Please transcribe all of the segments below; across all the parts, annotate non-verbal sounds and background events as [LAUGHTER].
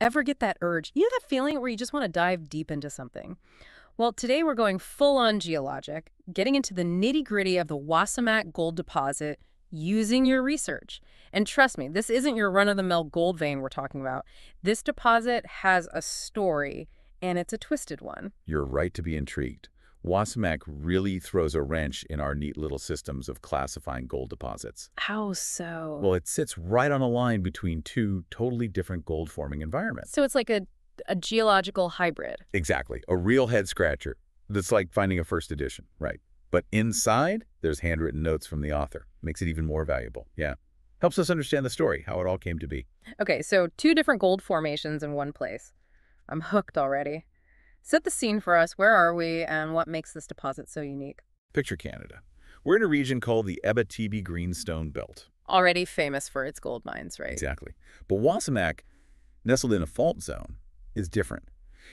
Ever get that urge? You know that feeling where you just want to dive deep into something? Well, today we're going full-on geologic, getting into the nitty-gritty of the Wasamac gold deposit using your research. And trust me, this isn't your run-of-the-mill gold vein we're talking about. This deposit has a story, and it's a twisted one. You're right to be intrigued. Wasamac really throws a wrench in our neat little systems of classifying gold deposits. How so? Well, it sits right on a line between two totally different gold-forming environments. So it's like a, a geological hybrid. Exactly. A real head-scratcher. That's like finding a first edition, right? But inside, there's handwritten notes from the author. Makes it even more valuable. Yeah. Helps us understand the story, how it all came to be. Okay, so two different gold formations in one place. I'm hooked already. Set the scene for us. Where are we, and what makes this deposit so unique? Picture Canada. We're in a region called the Abitibi Greenstone Belt. Already famous for its gold mines, right? Exactly. But Wasamac, nestled in a fault zone, is different.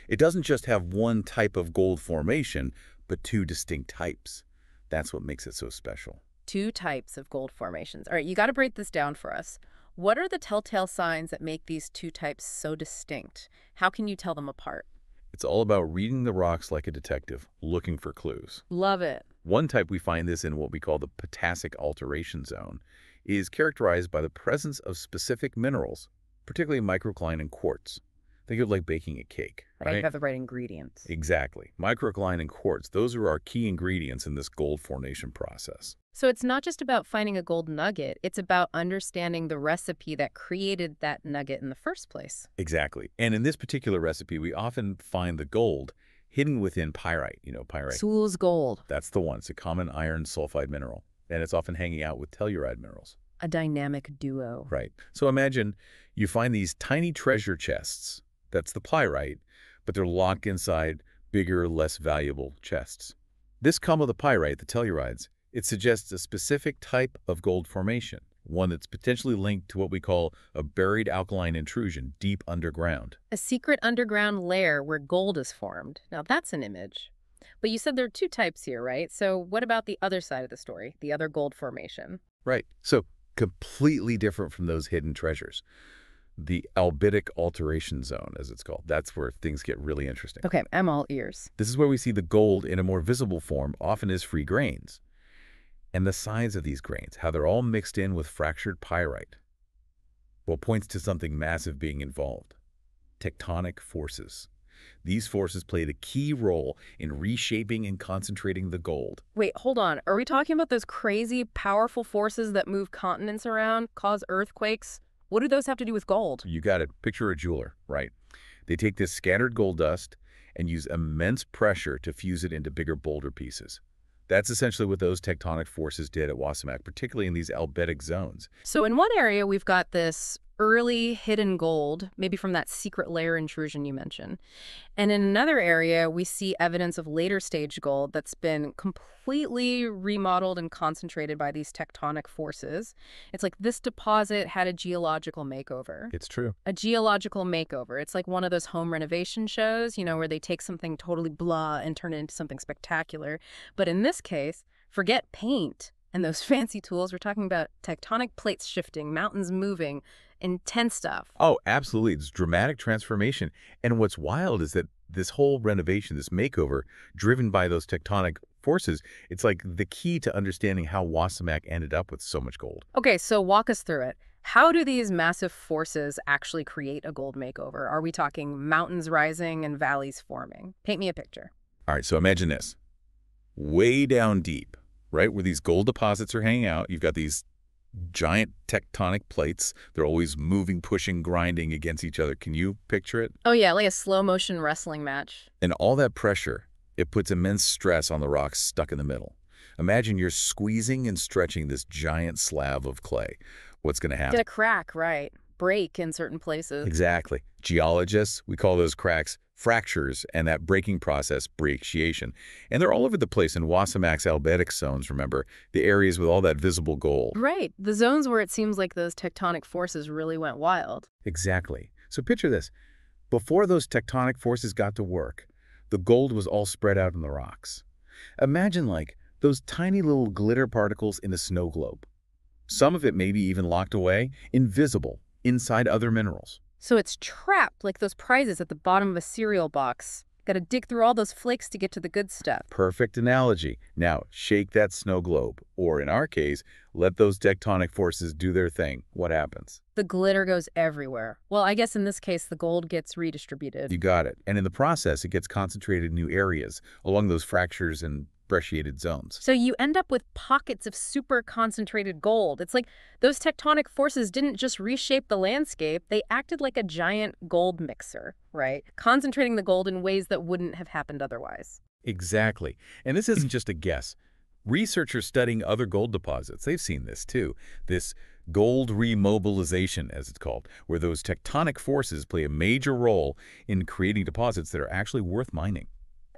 It doesn't just have one type of gold formation, but two distinct types. That's what makes it so special. Two types of gold formations. All right, you got to break this down for us. What are the telltale signs that make these two types so distinct? How can you tell them apart? It's all about reading the rocks like a detective, looking for clues. Love it. One type we find this in what we call the potassic alteration zone is characterized by the presence of specific minerals, particularly microcline and quartz. Think of it like baking a cake, Right, you have the right ingredients. Exactly. Microcline and quartz, those are our key ingredients in this gold formation process. So it's not just about finding a gold nugget, it's about understanding the recipe that created that nugget in the first place. Exactly. And in this particular recipe, we often find the gold hidden within pyrite, you know, pyrite. Fool's gold, That's the one. It's a common iron sulfide mineral, and it's often hanging out with telluride minerals. a dynamic duo. Right. So imagine you find these tiny treasure chests. That's the pyrite, but they're locked inside bigger, less valuable chests. This come of the pyrite, the tellurides, it suggests a specific type of gold formation, one that's potentially linked to what we call a buried alkaline intrusion deep underground. A secret underground lair where gold is formed. Now that's an image. But you said there are two types here, right? So what about the other side of the story, the other gold formation? Right. So completely different from those hidden treasures. The albitic alteration zone, as it's called. That's where things get really interesting. Okay, I'm all ears. This is where we see the gold in a more visible form, often as free grains. And the size of these grains, how they're all mixed in with fractured pyrite. Well, points to something massive being involved. Tectonic forces. These forces played a key role in reshaping and concentrating the gold. Wait, hold on. Are we talking about those crazy, powerful forces that move continents around, cause earthquakes? What do those have to do with gold? You got it. Picture a jeweler, right? They take this scattered gold dust and use immense pressure to fuse it into bigger boulder pieces. That's essentially what those tectonic forces did at Wasamac, particularly in these albitic zones. So in one area, we've got this early hidden gold, maybe from that secret layer intrusion you mentioned. And in another area, we see evidence of later stage gold that's been completely remodeled and concentrated by these tectonic forces. It's like this deposit had a geological makeover. It's true. A geological makeover. It's like one of those home renovation shows, you know, where they take something totally blah and turn it into something spectacular. But in this case, forget paint and those [LAUGHS] fancy tools. We're talking about tectonic plates shifting, mountains moving, intense stuff. Oh, absolutely. It's dramatic transformation. And what's wild is that this whole renovation, this makeover, driven by those tectonic forces, it's like the key to understanding how Wasamac ended up with so much gold. Okay, so walk us through it. How do these massive forces actually create a gold makeover? Are we talking mountains rising and valleys forming? Paint me a picture. All right, so imagine this. Way down deep, right, where these gold deposits are hanging out, you've got these giant tectonic plates. They're always moving, pushing, grinding against each other. Can you picture it? Oh yeah, like a slow motion wrestling match. And all that pressure, it puts immense stress on the rocks stuck in the middle. Imagine you're squeezing and stretching this giant slab of clay. What's going to happen? Get a crack, right? Break in certain places. Exactly. Geologists, we call those cracks fractures, and that breaking process, brecciation. And they're all over the place in Wasamac's albitic zones, remember, the areas with all that visible gold. Right. The zones where it seems like those tectonic forces really went wild. Exactly. So picture this. Before those tectonic forces got to work, the gold was all spread out in the rocks. Imagine like those tiny little glitter particles in a snow globe. Some of it maybe even locked away, invisible, inside other minerals. So it's trapped like those prizes at the bottom of a cereal box. Got to dig through all those flakes to get to the good stuff. Perfect analogy. Now, shake that snow globe, or in our case, let those tectonic forces do their thing. What happens? The glitter goes everywhere. Well, I guess in this case, the gold gets redistributed. You got it. And in the process, it gets concentrated in new areas along those fractures and brecciated zones. So you end up with pockets of super concentrated gold. It's like those tectonic forces didn't just reshape the landscape, they acted like a giant gold mixer, right? Concentrating the gold in ways that wouldn't have happened otherwise. Exactly. And this isn't [CLEARS THROAT] just a guess. Researchers studying other gold deposits, they've seen this too. This gold remobilization, as it's called, where those tectonic forces play a major role in creating deposits that are actually worth mining.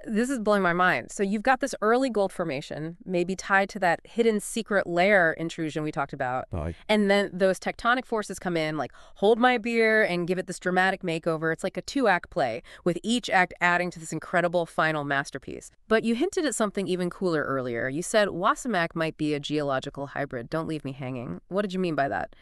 This is blowing my mind. So you've got this early gold formation, maybe tied to that hidden secret layer intrusion we talked about. And then those tectonic forces come in, like hold my beer and give it this dramatic makeover. It's like a two-act play, with each act adding to this incredible final masterpiece. But you hinted at something even cooler earlier. You said Wasamac might be a geological hybrid. Don't leave me hanging. What did you mean by that?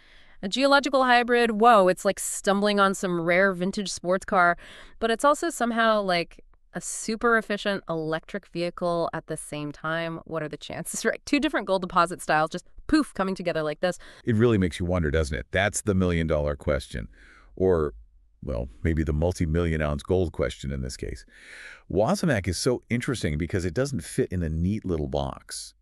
A geological hybrid, whoa, it's like stumbling on some rare vintage sports car, but it's also somehow like a super efficient electric vehicle at the same time. What are the chances, [LAUGHS] right? Two different gold deposit styles just poof coming together like this. it really makes you wonder, doesn't it? That's the million-dollar question. Or, well, maybe the multi-million ounce gold question in this case. Wasamac is so interesting because it doesn't fit in a neat little box.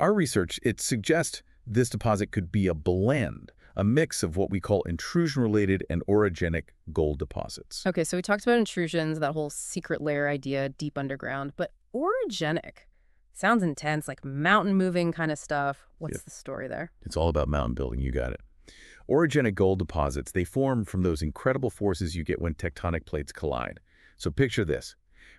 Our research, it suggests this deposit could be a blend, a mix of what we call intrusion-related and orogenic gold deposits. Okay, so we talked about intrusions, that whole secret layer idea deep underground, but orogenic sounds intense, like mountain moving kind of stuff. What's Yep. the story there? It's all about mountain building, you got it. Orogenic gold deposits, they form from those incredible forces you get when tectonic plates collide. So picture this.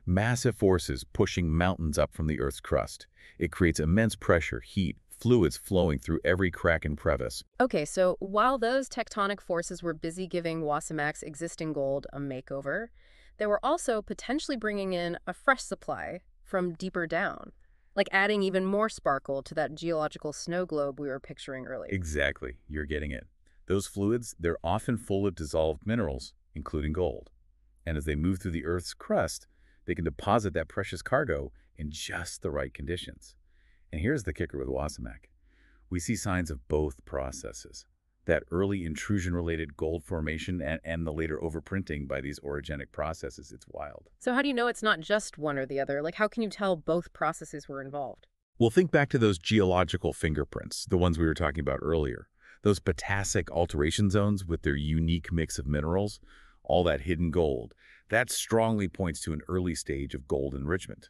Massive forces pushing mountains up from the Earth's crust. It creates immense pressure, heat, fluids flowing through every crack and crevice. Okay, so while those tectonic forces were busy giving Wasamac's existing gold a makeover, they were also potentially bringing in a fresh supply from deeper down, like adding even more sparkle to that geological snow globe we were picturing earlier. Exactly, you're getting it. Those fluids, they're often full of dissolved minerals, including gold. And as they move through the Earth's crust, they can deposit that precious cargo in just the right conditions. And here's the kicker with Wasamac. We see signs of both processes. That early intrusion-related gold formation and, and the later overprinting by these orogenic processes, it's wild. So how do you know it's not just one or the other? Like how can you tell both processes were involved? Well, think back to those geological fingerprints, the ones we were talking about earlier. Those potassic alteration zones with their unique mix of minerals, all that hidden gold, that strongly points to an early stage of gold enrichment.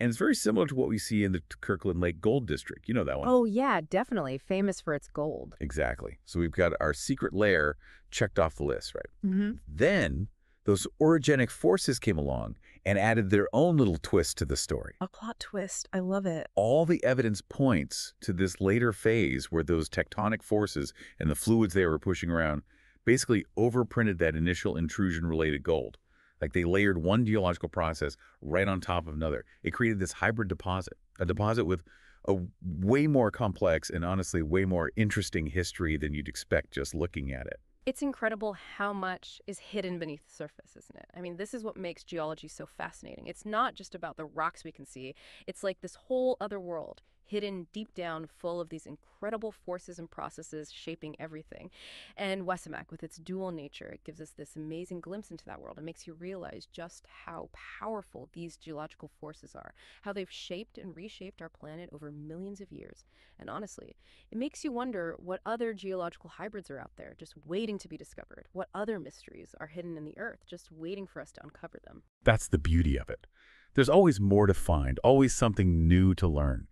And it's very similar to what we see in the Kirkland Lake Gold District. You know that one. Oh yeah, definitely famous for its gold. Exactly. So we've got our secret layer checked off the list, right? Mm-hmm. Then those orogenic forces came along and added their own little twist to the story. A plot twist. I love it. all the evidence points to this later phase where those tectonic forces and the fluids they were pushing around basically overprinted that initial intrusion-related gold. Like they layered one geological process right on top of another. It created this hybrid deposit, a mm-hmm. deposit with a way more complex and honestly way more interesting history than you'd expect just looking at it. It's incredible how much is hidden beneath the surface, isn't it? I mean, this is what makes geology so fascinating. It's not just about the rocks we can see. It's like this whole other world, hidden deep down, full of these incredible forces and processes shaping everything. And Wasamac, with its dual nature, it gives us this amazing glimpse into that world. It makes you realize just how powerful these geological forces are, how they've shaped and reshaped our planet over millions of years. And honestly, it makes you wonder what other geological hybrids are out there, just waiting to be discovered. What other mysteries are hidden in the earth, just waiting for us to uncover them. That's the beauty of it. There's always more to find, always something new to learn.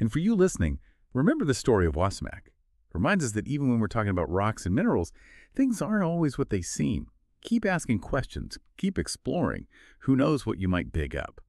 And for you listening, remember the story of Wasamac. Reminds us that even when we're talking about rocks and minerals, things aren't always what they seem. Keep asking questions, keep exploring. Who knows what you might dig up?